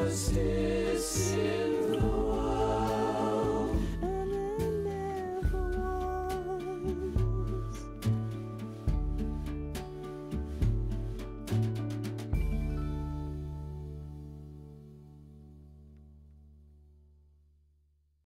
justice